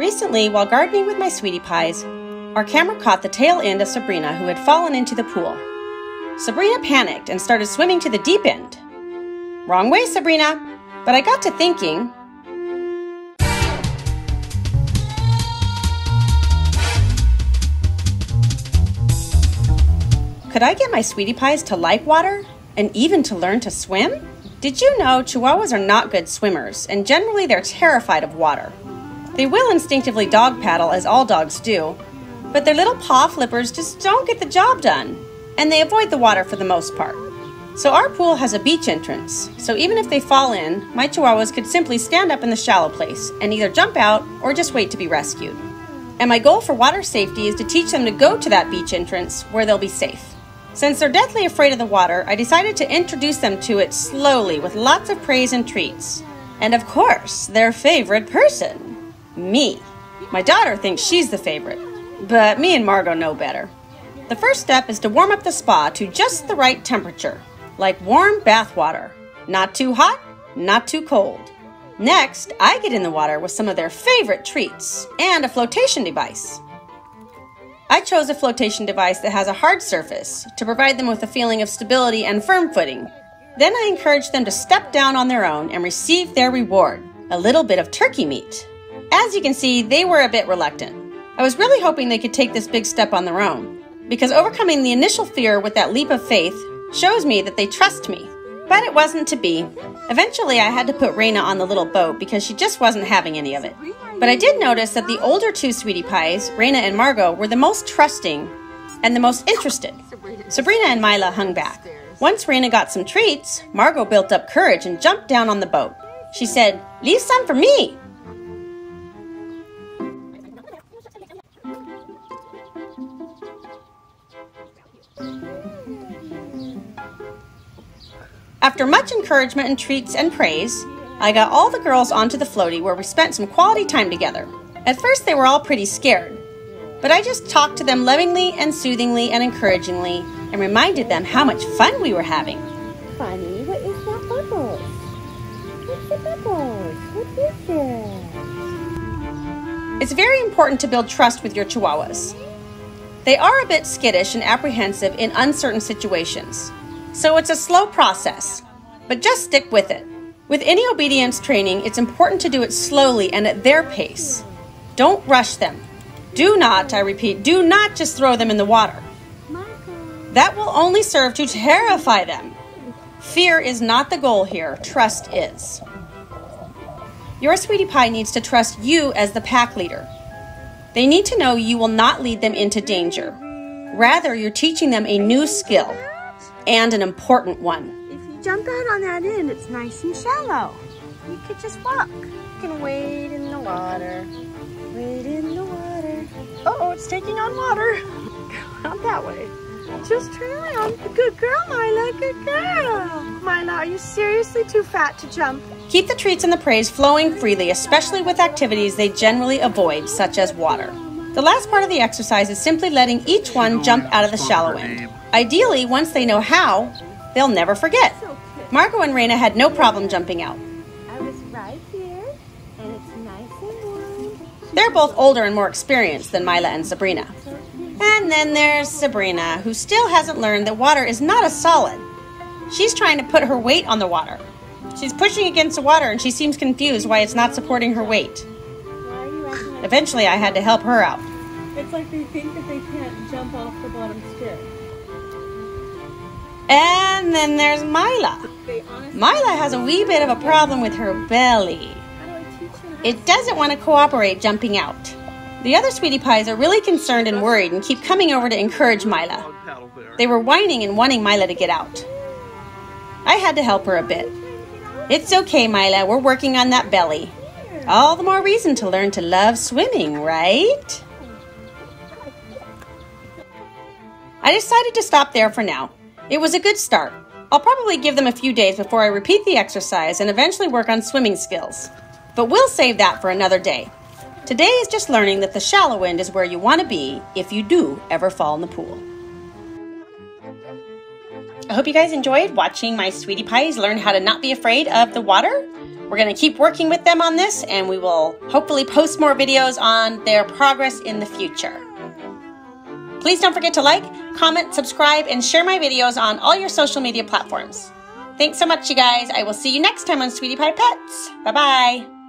Recently, while gardening with my sweetie pies, our camera caught the tail end of Sabrina who had fallen into the pool. Sabrina panicked and started swimming to the deep end. Wrong way, Sabrina! But I got to thinking. Could I get my sweetie pies to like water and even to learn to swim? Did you know Chihuahuas are not good swimmers and generally they're terrified of water? They will instinctively dog paddle as all dogs do, but their little paw flippers just don't get the job done and they avoid the water for the most part. So our pool has a beach entrance, so even if they fall in, my chihuahuas could simply stand up in the shallow place and either jump out or just wait to be rescued. And my goal for water safety is to teach them to go to that beach entrance where they'll be safe. Since they're deathly afraid of the water, I decided to introduce them to it slowly with lots of praise and treats. And of course, their favorite person me. My daughter thinks she's the favorite, but me and Margo know better. The first step is to warm up the spa to just the right temperature, like warm bath water. Not too hot, not too cold. Next, I get in the water with some of their favorite treats and a flotation device. I chose a flotation device that has a hard surface to provide them with a feeling of stability and firm footing. Then I encourage them to step down on their own and receive their reward a little bit of turkey meat. As you can see, they were a bit reluctant. I was really hoping they could take this big step on their own because overcoming the initial fear with that leap of faith shows me that they trust me. But it wasn't to be. Eventually, I had to put Reina on the little boat because she just wasn't having any of it. But I did notice that the older two sweetie pies, Reina and Margo, were the most trusting and the most interested. Sabrina and Mila hung back. Once Reina got some treats, Margo built up courage and jumped down on the boat. She said, Leave some for me. After much encouragement and treats and praise, I got all the girls onto the floaty where we spent some quality time together. At first, they were all pretty scared, but I just talked to them lovingly and soothingly and encouragingly and reminded them how much fun we were having. Funny, what is that bubbles? What's the bubbles? What is it? It's very important to build trust with your chihuahuas. They are a bit skittish and apprehensive in uncertain situations. So it's a slow process, but just stick with it. With any obedience training, it's important to do it slowly and at their pace. Don't rush them. Do not, I repeat, do not just throw them in the water. That will only serve to terrify them. Fear is not the goal here, trust is. Your sweetie pie needs to trust you as the pack leader. They need to know you will not lead them into danger. Rather, you're teaching them a new skill and an important one. If you jump out on that end, it's nice and shallow. You could just walk. You can wade in the water. Wade in the water. Uh oh, it's taking on water. Go out that way. Just turn around. Good girl, Mila. Good girl. Mila, are you seriously too fat to jump? Keep the treats and the praise flowing freely, especially with activities they generally avoid, such as water. The last part of the exercise is simply letting each one jump out of the shallow end. Ideally, once they know how, they'll never forget. Margo and Reina had no problem jumping out. I was right here, and it's nice and warm. They're both older and more experienced than Mila and Sabrina. And then there's Sabrina, who still hasn't learned that water is not a solid. She's trying to put her weight on the water. She's pushing against the water and she seems confused why it's not supporting her weight. Eventually, I had to help her out. It's like they think that they can't jump off the bottom step. And then there's Mila. Mila has a wee bit of a problem with her belly. It doesn't want to cooperate jumping out. The other sweetie pies are really concerned and worried and keep coming over to encourage Mila. They were whining and wanting Mila to get out. I had to help her a bit. It's okay, Mila. We're working on that belly. All the more reason to learn to love swimming, right? I decided to stop there for now. It was a good start. I'll probably give them a few days before I repeat the exercise and eventually work on swimming skills. But we'll save that for another day. Today is just learning that the shallow end is where you want to be if you do ever fall in the pool. I hope you guys enjoyed watching my sweetie pies learn how to not be afraid of the water. We're going to keep working with them on this and we will hopefully post more videos on their progress in the future. Please don't forget to like, comment, subscribe, and share my videos on all your social media platforms. Thanks so much, you guys. I will see you next time on Sweetie Pie Pets. Bye bye.